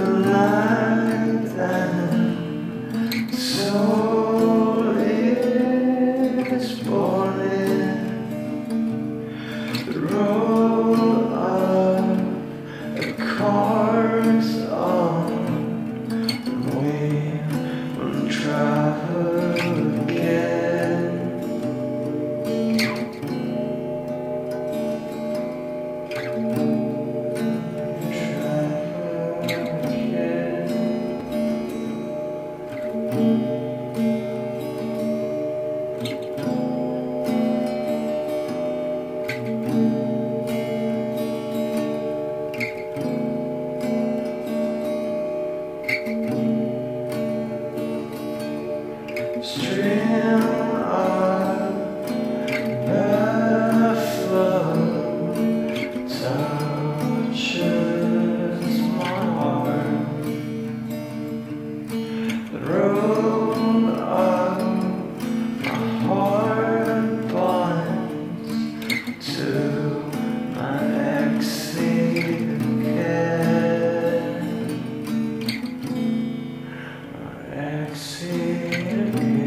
alive. The